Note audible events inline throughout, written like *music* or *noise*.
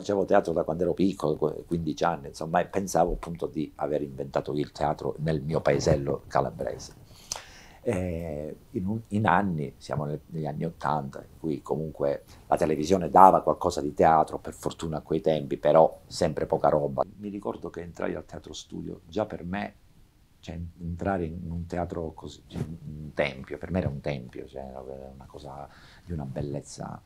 facevo teatro da quando ero piccolo, 15 anni, insomma, e pensavo appunto di aver inventato il teatro nel mio paesello calabrese. In, un, in, anni, siamo negli anni Ottanta, in cui comunque la televisione dava qualcosa di teatro, per fortuna a quei tempi, però sempre poca roba. Mi ricordo che entrai al teatro studio, già per me, cioè, entrare in un teatro così, un tempio, per me era un tempio, cioè, era una cosa di una bellezza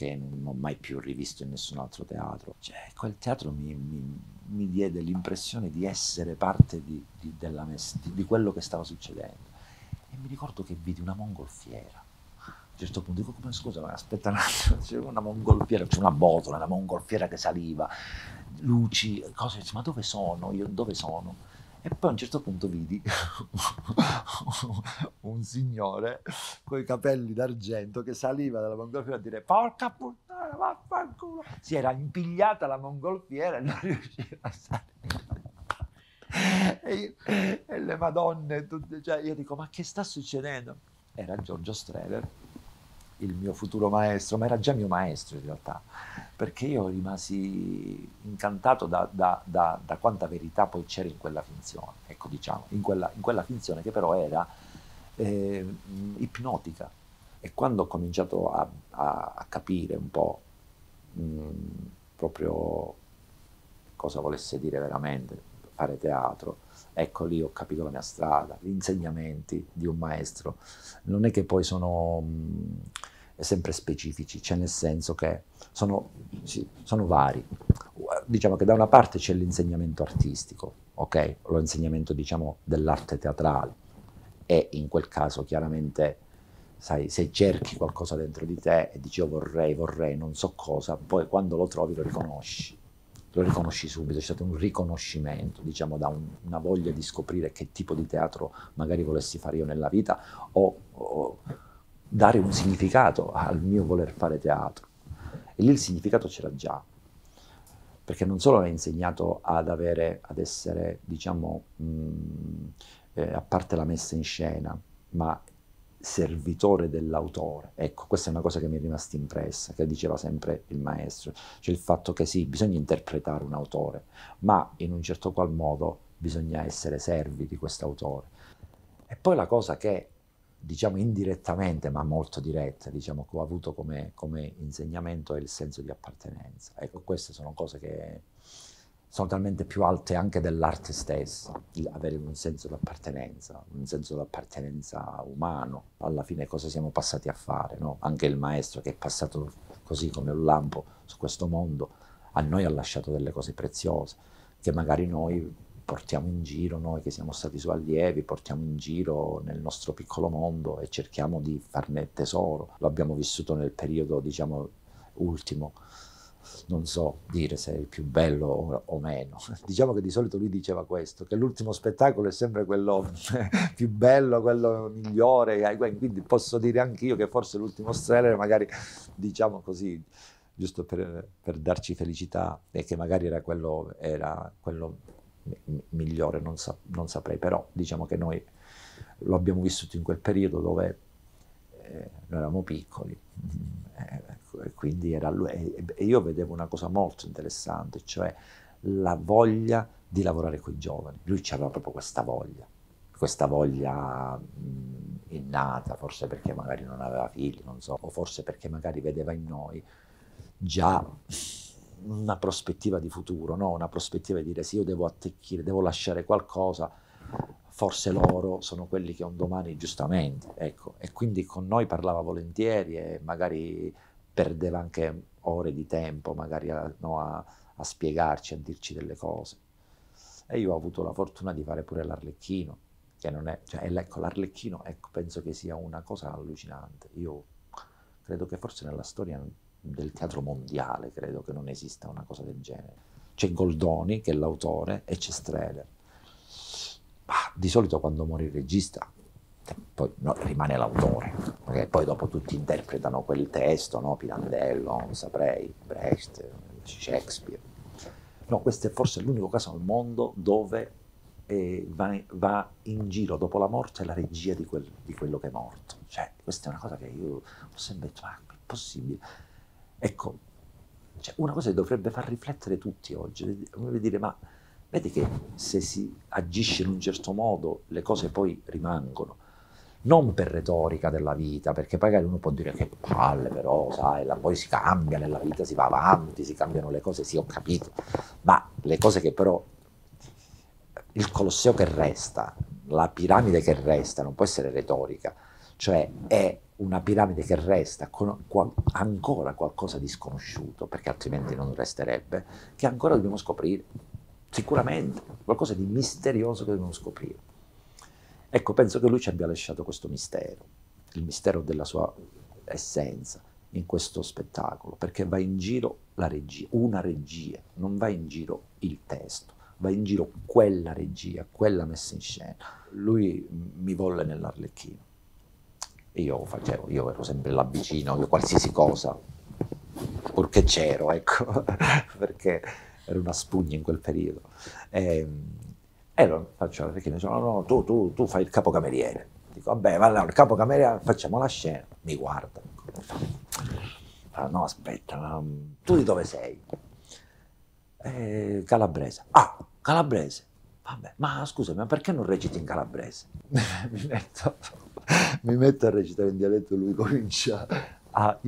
che non ho mai più rivisto in nessun altro teatro. Cioè, quel teatro mi, mi, mi diede l'impressione di essere parte di, di, di, di quello che stava succedendo e mi ricordo che vidi una mongolfiera. A un certo punto dico, come scusa, ma aspetta un attimo, c'è una mongolfiera, c'è una botola, una mongolfiera che saliva, luci, cose, ma dove sono? Io dove sono? E poi a un certo punto vidi *laughs* un signore con i capelli d'argento che saliva dalla mongolfiera a dire porca puttana, vaffanculo. Si era impigliata la mongolfiera e non riusciva a salire e, e, le madonne, tutte, cioè io dico, ma che sta succedendo? Era Giorgio Streller, il mio futuro maestro, ma era già mio maestro in realtà, perché io rimasi incantato da, da, da, da quanta verità poi c'era in quella finzione, ecco diciamo, in quella, in quella finzione che però era eh, ipnotica. E quando ho cominciato a, a, a capire un po' mh, proprio cosa volesse dire veramente, fare teatro. Ecco lì ho capito la mia strada, gli insegnamenti di un maestro non è che poi sono mh, sempre specifici, cioè nel senso che sono, sì, sono vari. Diciamo che da una parte c'è l'insegnamento artistico, ok? L'insegnamento diciamo dell'arte teatrale e in quel caso chiaramente sai, se cerchi qualcosa dentro di te e dici io vorrei, vorrei, non so cosa, poi quando lo trovi lo riconosci lo riconosci subito, c'è stato un riconoscimento, diciamo, da un, una voglia di scoprire che tipo di teatro magari volessi fare io nella vita o, o dare un significato al mio voler fare teatro. E lì il significato c'era già, perché non solo mi ha insegnato ad avere, ad essere, diciamo, mh, eh, a parte la messa in scena, ma servitore dell'autore. Ecco, questa è una cosa che mi è rimasta impressa, che diceva sempre il maestro, cioè il fatto che sì, bisogna interpretare un autore, ma in un certo qual modo bisogna essere servi di questo autore. E poi la cosa che, diciamo indirettamente, ma molto diretta, diciamo, che ho avuto come, come insegnamento è il senso di appartenenza. Ecco, queste sono cose che sono talmente più alte anche dell'arte stessa, avere un senso di appartenenza, un senso di appartenenza umano. Alla fine cosa siamo passati a fare? No? Anche il maestro che è passato così come un lampo su questo mondo, a noi ha lasciato delle cose preziose, che magari noi portiamo in giro, noi che siamo stati suoi allievi, portiamo in giro nel nostro piccolo mondo e cerchiamo di farne tesoro. Lo abbiamo vissuto nel periodo, diciamo, ultimo non so dire se è il più bello o, o, meno. *laughs* Diciamo che di solito lui diceva questo, che l'ultimo spettacolo è sempre quello *laughs* più bello, quello migliore, quindi posso dire anch'io che forse l'ultimo streller magari, diciamo così, giusto per, per darci felicità, e che magari era quello, era quello migliore, non, sa, non, saprei, però diciamo che noi lo abbiamo vissuto in quel periodo dove eh, noi eravamo piccoli. Eh, e quindi era lui. E io vedevo una cosa molto interessante, cioè la voglia di lavorare con i giovani. Lui aveva proprio questa voglia, questa voglia mh, innata, forse perché magari non aveva figli, non so, o forse perché magari vedeva in noi già una prospettiva di futuro, no? una prospettiva di dire sì, io devo attecchire, devo lasciare qualcosa, forse loro sono quelli che un domani giustamente, ecco, e quindi con noi parlava volentieri e magari perdeva anche ore di tempo magari a, no, a, a spiegarci, a dirci delle cose. E io ho avuto la fortuna di fare pure l'Arlecchino, che non è, cioè, ecco, l'Arlecchino ecco, penso che sia una cosa allucinante. Io credo che forse nella storia del teatro mondiale, credo che non esista una cosa del genere. C'è Goldoni, che è l'autore, e c'è Streller. Ma di solito quando muore il regista poi no, rimane l'autore, perché poi dopo tutti interpretano quel testo, no? Pirandello, saprei, Brecht, Shakespeare. No, questo è forse l'unico caso al mondo dove eh, va, va, in giro dopo la morte la regia di, quel, di, quello che è morto. Cioè, questa è una cosa che io ho sempre detto, ma è possibile? Ecco, Cioè, una cosa che dovrebbe far riflettere tutti oggi, dire ma vedi che se si agisce in un certo modo le cose poi rimangono. Non per retorica della vita, perché magari uno può dire che palle, però, sai, la, poi si cambia nella vita, si va avanti, si cambiano le cose, sì, ho capito, ma le cose che però, il Colosseo che resta, la piramide che resta, non può essere retorica, cioè è una piramide che resta con qual- ancora qualcosa di sconosciuto, perché altrimenti non resterebbe, che ancora dobbiamo scoprire, sicuramente, qualcosa di misterioso che dobbiamo scoprire. Ecco, penso che lui ci abbia lasciato questo mistero, il mistero della sua essenza in questo spettacolo, perché va in giro la regia, una regia, non va in giro il testo, va in giro quella regia, quella messa in scena. Lui mi volle nell'Arlecchino. Io facevo, io ero sempre là vicino, io qualsiasi cosa, purché c'ero, ecco, *laughs* perché ero una spugna in quel periodo. E, ehm, e lo faccio perché mi dicono, no, no, tu, tu, tu fai il capocameriere. Dico, vabbè, va là, il capocameriere, facciamo la scena. Mi guarda. Ah, no, aspetta, ma, tu di dove sei? Eh, calabrese. Ah, calabrese. Vabbè, ma scusami, ma perché non reciti in calabrese? *laughs* mi, metto, mi metto a recitare in dialetto e lui comincia a,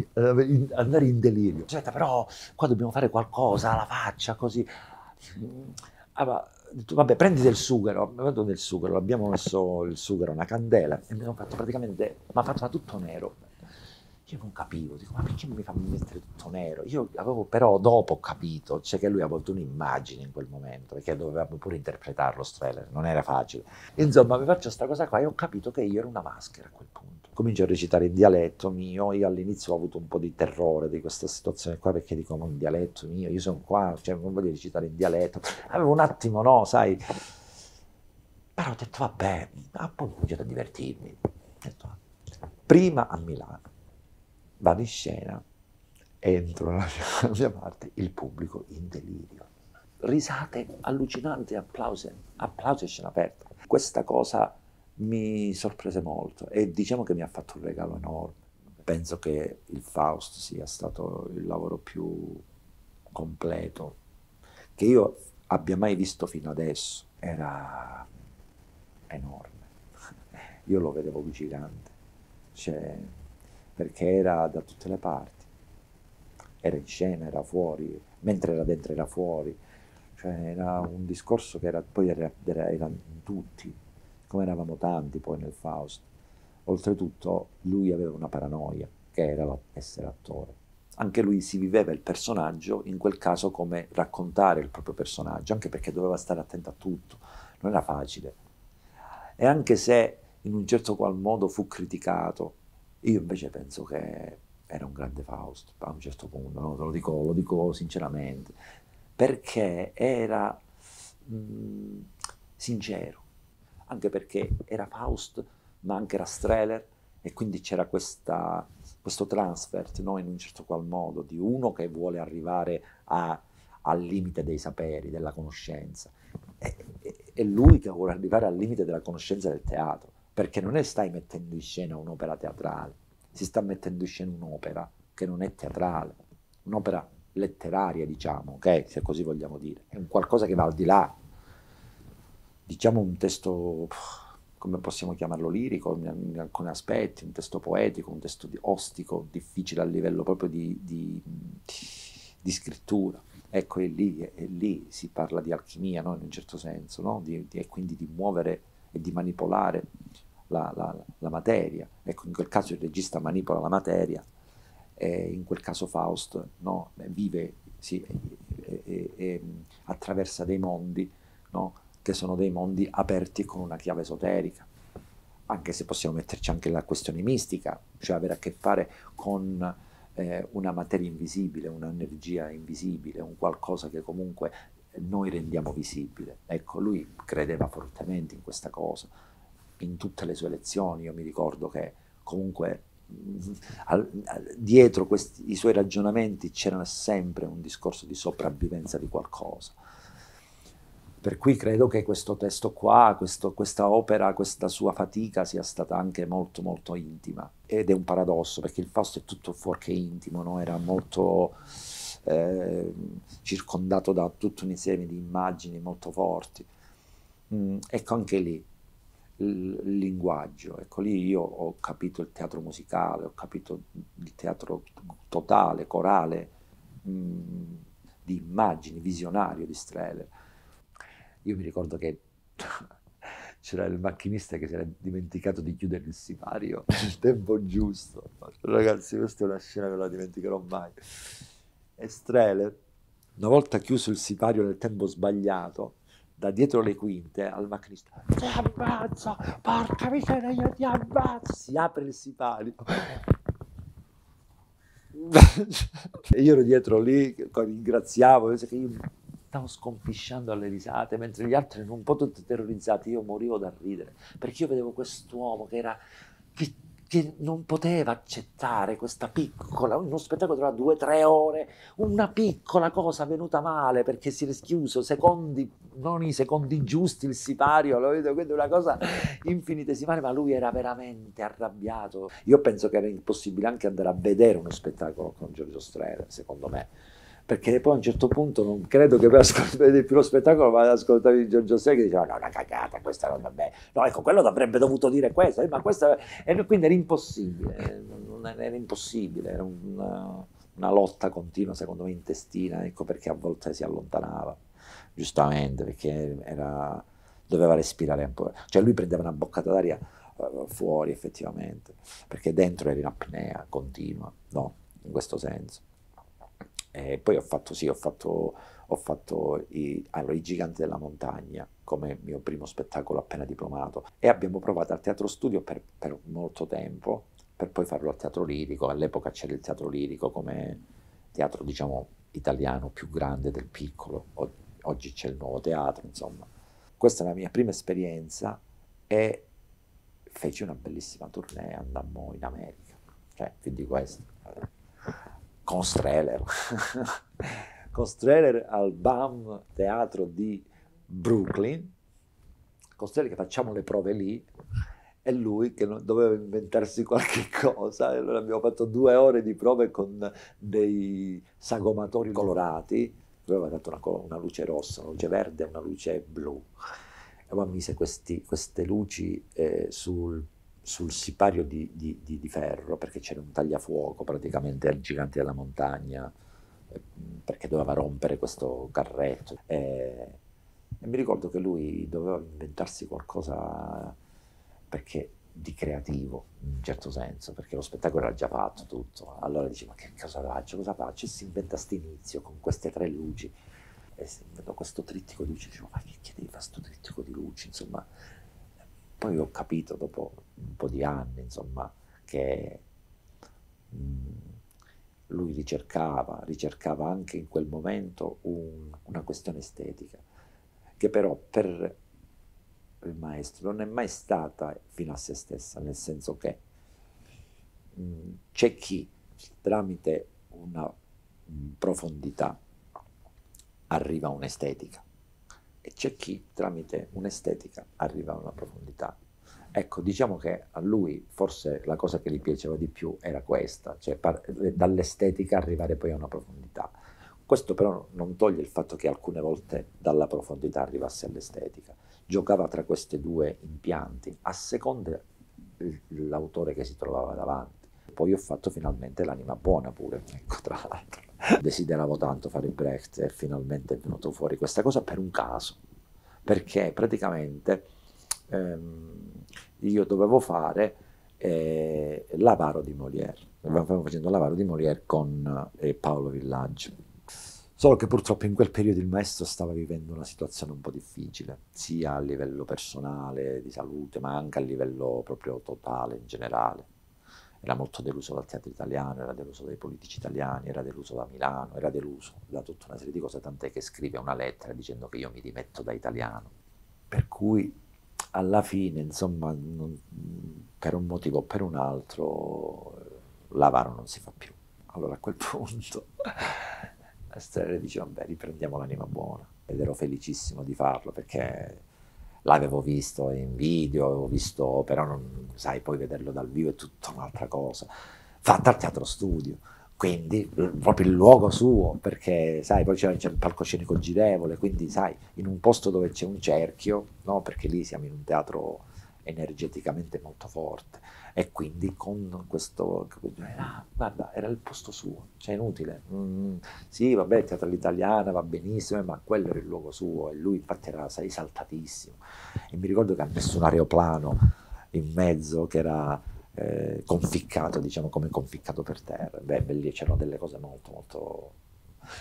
andare in delirio. Aspetta, però qua dobbiamo fare qualcosa alla faccia, così. Allora, detto, vabbè, prendi del sughero, vado del sughero, abbiamo messo il sughero, una candela, e mi hanno fatto praticamente, mi ha fatto tutto nero. Io non capivo, dico, ma perché mi fa mettere tutto nero? Io avevo però dopo capito, cioè che lui ha avuto un'immagine in quel momento, perché dovevamo pure interpretarlo, Streller, non era facile. Insomma, mi faccio questa cosa qua e ho capito che io ero una maschera a quel punto. Comincio a recitare in dialetto mio, io all'inizio ho avuto un po' di terrore di questa situazione qua, perché dico, ma in dialetto mio, io sono qua, cioè non voglio recitare in dialetto. Avevo un attimo, no, sai... Però ho detto, vabbè, ah, poi cominciato a divertirmi. Ho detto, prima a Milano vado in scena, entro nella mia, *laughs* mia parte, il pubblico in delirio. Risate allucinanti, applausi, applausi a scena aperta. Questa cosa mi sorprese molto e diciamo che mi ha fatto un regalo enorme. Penso che il Faust sia stato il lavoro più completo che io abbia mai visto fino adesso. Era enorme. Io lo vedevo gigante. Cioè, perché era da tutte le parti. Era in scena, era fuori, mentre era dentro era fuori. Cioè era un discorso che era, poi era, era, era in tutti, come eravamo tanti poi nel Faust. Oltretutto lui aveva una paranoia, che era essere attore. Anche lui si viveva il personaggio, in quel caso come raccontare il proprio personaggio, anche perché doveva stare attento a tutto, non era facile. E anche se in un certo qual modo fu criticato, io invece penso che era un grande Faust a un certo punto, no? lo, dico, lo dico sinceramente, perché era mh, mm, sincero, anche perché era Faust, ma anche era Streller, e quindi c'era questa, questo transfert no? in un certo qual modo di uno che vuole arrivare a, al limite dei saperi, della conoscenza, e, e, e lui che vuole arrivare al limite della conoscenza del teatro perché non è stai mettendo in scena un'opera teatrale, si sta mettendo in scena un'opera che non è teatrale, un'opera letteraria, diciamo, ok? Se così vogliamo dire, è un qualcosa che va al di là, diciamo un testo, come possiamo chiamarlo, lirico in alcuni aspetti, un testo poetico, un testo ostico, difficile a livello proprio di, di, di scrittura. Ecco, è lì, è lì, si parla di alchimia, no? in un certo senso, no? di, e quindi di muovere e di manipolare la, la, la, materia. Ecco, in quel caso il regista manipola la materia, e in quel caso Faust no, vive, sì, e, e, e, attraversa dei mondi no, che sono dei mondi aperti con una chiave esoterica, anche se possiamo metterci anche la questione mistica, cioè avere a che fare con eh, una materia invisibile, un'energia invisibile, un qualcosa che comunque noi rendiamo visibile. Ecco, lui credeva fortemente in questa cosa, in tutte le sue lezioni, io mi ricordo che comunque al, al, dietro questi, i suoi ragionamenti c'era sempre un discorso di sopravvivenza di qualcosa. Per cui credo che questo testo qua, questo, questa opera, questa sua fatica sia stata anche molto molto intima. Ed è un paradosso perché il Fausto è tutto fuorché intimo, no? era molto eh, circondato da tutto un insieme di immagini molto forti. Mm, ecco anche lì il linguaggio, ecco lì io ho capito il teatro musicale, ho capito il teatro totale, corale, mm, di immagini, visionario di Streller. Io mi ricordo che *laughs* c'era il macchinista che si era dimenticato di chiudere il sipario *laughs* nel tempo giusto. Ragazzi, questa è una scena che non la dimenticherò mai. E Streller, una volta chiuso il sipario nel tempo sbagliato, da dietro le quinte al macchinista ti ammazzo, porca miseria io ti ammazzo si apre il sipario e *laughs* io ero dietro lì ringraziavo che io stavo scompisciando alle risate, mentre gli altri erano un po' tutti terrorizzati, io morivo da ridere, perché io vedevo quest'uomo che era... Che, che non poteva accettare questa piccola, uno spettacolo tra due o tre ore, una piccola cosa venuta male perché si è schiuso secondi, non i secondi giusti, il sipario, lo vedo, quindi una cosa infinitesimale, ma lui era veramente arrabbiato. Io penso che era impossibile anche andare a vedere uno spettacolo con Giorgio Strehler, secondo me perché poi a un certo punto non credo che per ascoltare più lo spettacolo ma ad ascoltare Giorgio Sei che diceva no una cagata questa non vabbè no ecco quello avrebbe dovuto dire questo eh, ma questa e quindi era impossibile era impossibile era una, una, lotta continua secondo me intestina ecco perché a volte si allontanava giustamente perché era, doveva respirare po' cioè lui prendeva una boccata d'aria uh, fuori effettivamente perché dentro era in apnea continua no in questo senso e poi ho fatto, sì, ho fatto, ho fatto i, allora, i, Giganti della Montagna come mio primo spettacolo appena diplomato e abbiamo provato al teatro studio per, per molto tempo, per poi farlo al teatro lirico. All'epoca c'era il teatro lirico come teatro, diciamo, italiano più grande del piccolo. Oggi c'è il nuovo teatro, insomma. Questa è la mia prima esperienza e feci una bellissima tournée, andammo in America. Cioè, vi dico questo con Streller, con *laughs* Streller al BAM Teatro di Brooklyn, con Streller che facciamo le prove lì, e lui che doveva inventarsi *laughs* qualche cosa, e allora abbiamo fatto due ore di prove con dei sagomatori colorati, lui aveva dato una, una luce rossa, una luce verde una luce blu, e poi mise questi, queste luci eh, sul sul sipario di, di, di, di, ferro, perché c'era un tagliafuoco praticamente al gigante della montagna, eh, perché doveva rompere questo carretto. E, e, mi ricordo che lui doveva inventarsi qualcosa perché, di creativo, in un certo senso, perché lo spettacolo era già fatto tutto. Allora dice, ma che cosa faccio, cosa faccio? E si inventa questo inizio con queste tre luci. E si inventa questo trittico di luci, dicevo, ma che, che devi fare questo trittico di luci? Insomma, poi ho capito dopo un po' di anni, insomma, che mm, lui ricercava, ricercava anche in quel momento un, una questione estetica, che però per il maestro non è mai stata fino a se stessa, nel senso che mm, c'è chi tramite una mm, profondità arriva a un'estetica e c'è chi tramite un'estetica arriva a una profondità. Ecco, diciamo che a lui forse la cosa che gli piaceva di più era questa, cioè dall'estetica arrivare poi a una profondità. Questo però non toglie il fatto che alcune volte dalla profondità arrivasse all'estetica. Giocava tra questi due impianti, a seconda l'autore che si trovava davanti. Poi ho fatto finalmente l'anima buona pure, ecco, tra l'altro. Desideravo tanto fare il Brecht e finalmente è venuto fuori questa cosa per un caso, perché praticamente ehm, io dovevo fare eh, l'avaro di Molière, stavo facendo l'avaro di Molière con eh, Paolo Villaggio. Solo che purtroppo in quel periodo il maestro stava vivendo una situazione un po' difficile, sia a livello personale, di salute, ma anche a livello proprio totale, in generale era molto deluso dal teatro italiano, era deluso dai politici italiani, era deluso da Milano, era deluso da tutta una serie di cose, tant'è che scrive una lettera dicendo che io mi dimetto da italiano. Per cui alla fine, insomma, non, per un motivo o per un altro, l'avaro non si fa più. Allora a quel *laughs* punto la storia dice, vabbè, riprendiamo l'anima buona. Ed ero felicissimo di farlo perché l'avevo visto in video, avevo visto, però non sai, poi vederlo dal vivo è tutta un'altra cosa. Fatta al teatro studio, quindi proprio il luogo suo, perché sai, poi c'è, il palcoscenico girevole, quindi sai, in un posto dove c'è un cerchio, no? perché lì siamo in un teatro energeticamente molto forte. E quindi con questo era, guarda era il posto suo cioè inutile. Mm, sì vabbè teatro all'italiana va benissimo ma quello era il luogo suo e lui infatti era sai, esaltatissimo e mi ricordo che ha messo un aeroplano in mezzo che era eh, conficcato diciamo come conficcato per terra. Beh lì c'erano delle cose molto molto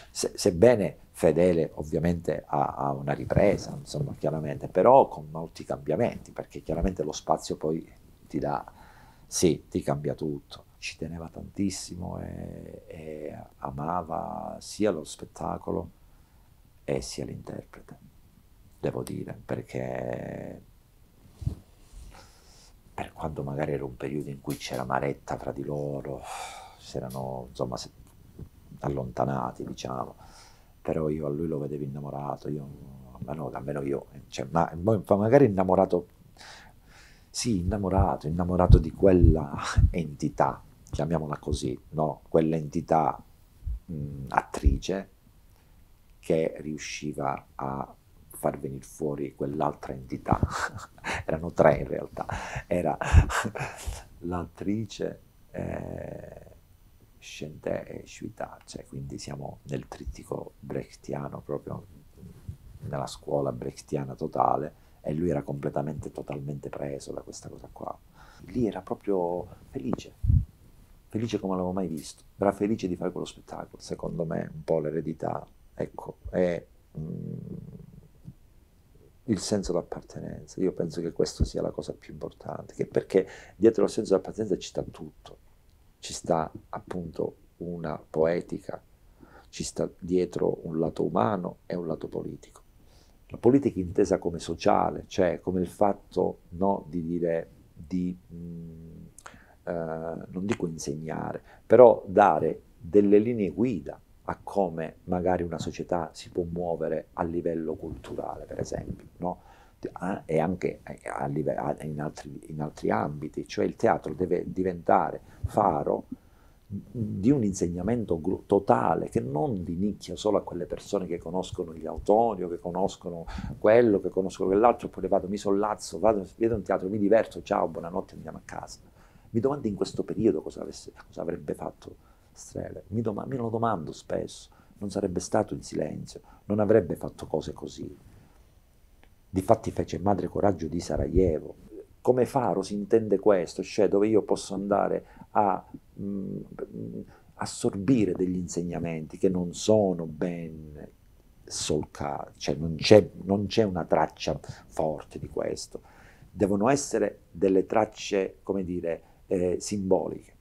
se, sebbene fedele ovviamente a, a, una ripresa, insomma, chiaramente, però con molti cambiamenti, perché chiaramente lo spazio poi ti dà, sì, ti cambia tutto. Ci teneva tantissimo e, e amava sia lo spettacolo e sia l'interprete, devo dire, perché per quando magari era un periodo in cui c'era maretta fra di loro, si erano insomma allontanati, diciamo, però io a lui lo vedevo innamorato, io, almeno, almeno io, cioè, ma, magari innamorato, sì, innamorato, innamorato di quella *laughs* entità, chiamiamola così, no? quell'entità mh, attrice che riusciva a far venire fuori quell'altra entità. *laughs* Erano tre in realtà. Era *laughs* l'attrice, eh, Scente e Shuita, cioè quindi siamo nel trittico brechtiano, proprio nella scuola brechtiana totale, e lui era completamente, totalmente preso da questa cosa qua. Lì era proprio felice, felice come l'avevo mai visto, era felice di fare quello spettacolo. Secondo me un po' l'eredità, ecco, è mm, il senso d'appartenenza. Io penso che questo sia la cosa più importante, perché dietro il senso d'appartenenza ci sta tutto ci sta appunto una poetica, ci sta dietro un lato umano e un lato politico. La politica intesa come sociale, cioè come il fatto no, di dire, di, mh, mm, eh, non dico insegnare, però dare delle linee guida a come magari una società si può muovere a livello culturale, per esempio. No? E anche in altri, in altri ambiti, cioè il teatro deve diventare faro di un insegnamento totale che non di nicchia solo a quelle persone che conoscono gli autori o che conoscono quello, che conoscono quell'altro, poi vado, mi sollazzo, vado, vedo un teatro, mi diverto, ciao, buonanotte, andiamo a casa. Mi domando in questo periodo cosa, avesse, cosa avrebbe fatto Strele, mi, doma, me lo domando spesso, non sarebbe stato in silenzio, non avrebbe fatto cose così Difatti fece Madre Coraggio di Sarajevo. Come faro si intende questo, cioè dove io posso andare a mh, mm, assorbire degli insegnamenti che non sono ben solcati, cioè non c'è, non c'è una traccia forte di questo. Devono essere delle tracce, come dire, eh, simboliche,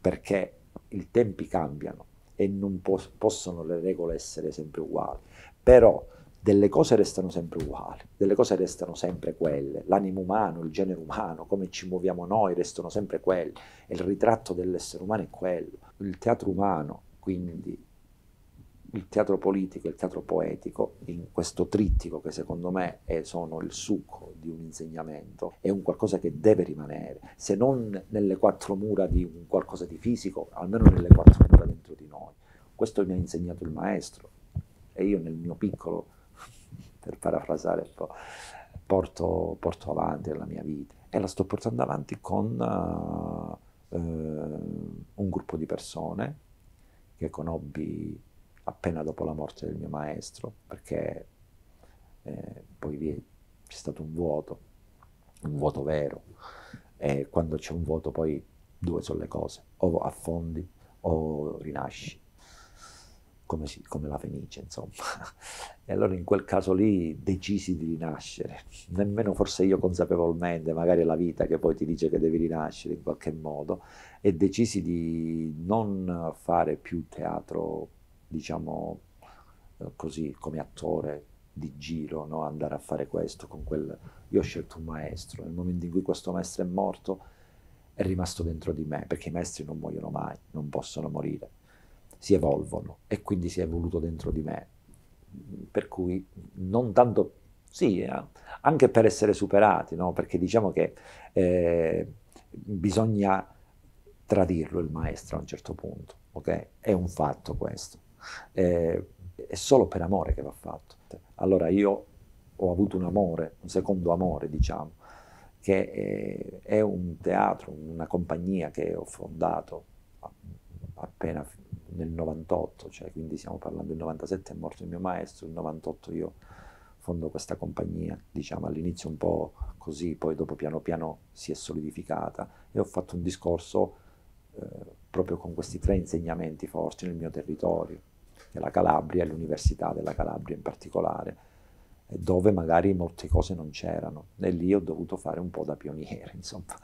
perché i tempi cambiano e non po- possono le regole essere sempre uguali. Però delle cose restano sempre uguali, delle cose restano sempre quelle, l'animo umano, il genere umano, come ci muoviamo noi, restano sempre quelli, il ritratto dell'essere umano è quello. Il teatro umano, quindi il teatro politico il teatro poetico, in questo trittico che secondo me è, sono il succo di un insegnamento, è un qualcosa che deve rimanere, se non nelle quattro mura di un qualcosa di fisico, almeno nelle quattro mura dentro di noi. Questo mi ha insegnato il maestro e io nel mio piccolo per parafrasare un po', porto, porto avanti nella mia vita. E la sto portando avanti con uh, un gruppo di persone che conobbi appena dopo la morte del mio maestro, perché eh, poi vi c'è stato un vuoto, un vuoto vero, e quando c'è un vuoto poi due sono le cose, o affondi o rinasci come, si, come, la Fenice, insomma. *laughs* E allora in quel caso lì decisi di rinascere, nemmeno forse io consapevolmente, magari la vita che poi ti dice che devi rinascere in qualche modo, e decisi di non fare più teatro, diciamo eh, così, come attore di giro, no? andare a fare questo con quel... Io ho scelto un maestro, nel momento in cui questo maestro è morto è rimasto dentro di me, perché i maestri non muoiono mai, non possono morire si evolvono e quindi si è evoluto dentro di me. Per cui non tanto, sì, eh, anche per essere superati, no? perché diciamo che eh, bisogna tradirlo il maestro a un certo punto. ok? È un fatto questo. Eh, è solo per amore che va fatto. Allora io ho avuto un amore, un secondo amore, diciamo, che è, è un teatro, una compagnia che ho fondato appena nel 98, cioè quindi stiamo parlando del 97 è morto il mio maestro, il 98 io fondo questa compagnia, diciamo all'inizio un po' così, poi dopo piano piano si è solidificata e ho fatto un discorso eh, proprio con questi tre insegnamenti forti nel mio territorio, la Calabria e l'Università della Calabria in particolare, dove magari molte cose non c'erano e lì ho dovuto fare un po' da pioniere, *laughs* insomma,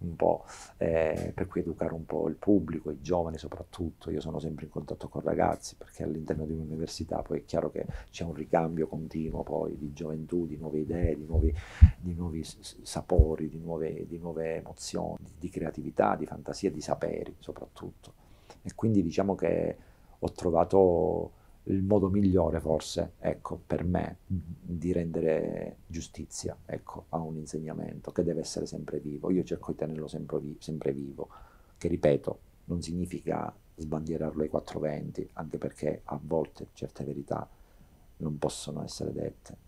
un po' eh, per cui educare un po' il pubblico, i giovani soprattutto, io sono sempre in contatto con ragazzi perché all'interno di un'università poi è chiaro che c'è un ricambio continuo poi di gioventù, di nuove idee, di nuovi, di nuovi sapori, di nuove, di nuove emozioni, di, di creatività, di fantasia, di saperi soprattutto. E quindi diciamo che ho trovato il modo migliore forse, ecco, per me di rendere giustizia, ecco, a un insegnamento che deve essere sempre vivo. Io cerco di tenerlo sempre, vi- sempre vivo, che ripeto, non significa sbandierarlo ai 420, anche perché a volte certe verità non possono essere dette.